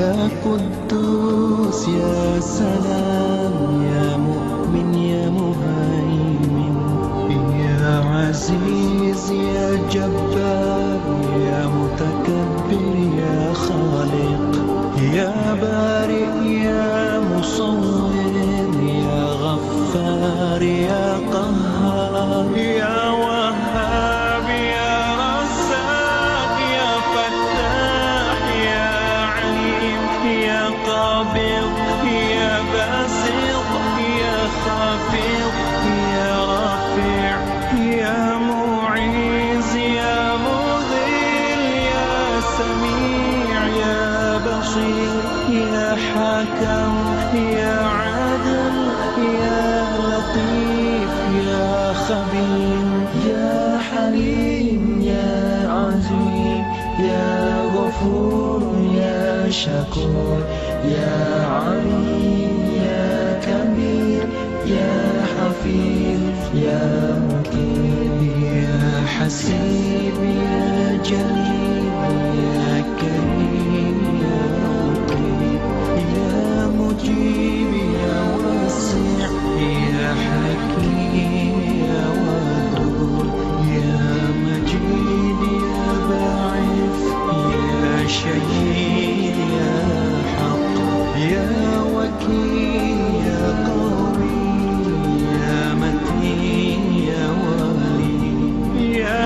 يا قدوس يا سلام يا مؤمن يا مهيمن. يا عزيز يا جبار يا متكبر يا خالق قابض يا باسط يا خافض يا رافع يا معيز يا مذل يا سميع يا بصير يا حكم يا عدل يا لطيف يا خبير يا حليم يا عظيم يا غفور. شكور. يا عليم يا كبير يا حفيظ يا مقيم يا حسيب يا جليل.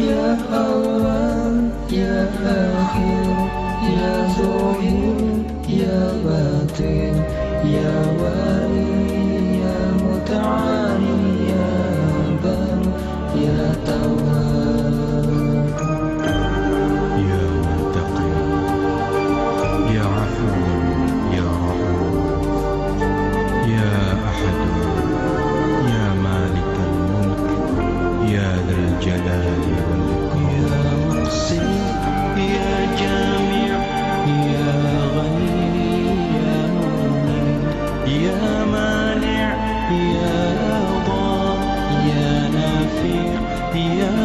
يا أول يا آخر يا ظاهر يا باطن يا والي يا متعالي يا بر يا تواب. يا منتقم يا عفو يا رحوم يا أحد يا مالك الملك يا ذا الجلال. يا مانع يا ضار يا نافع يا